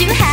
精彩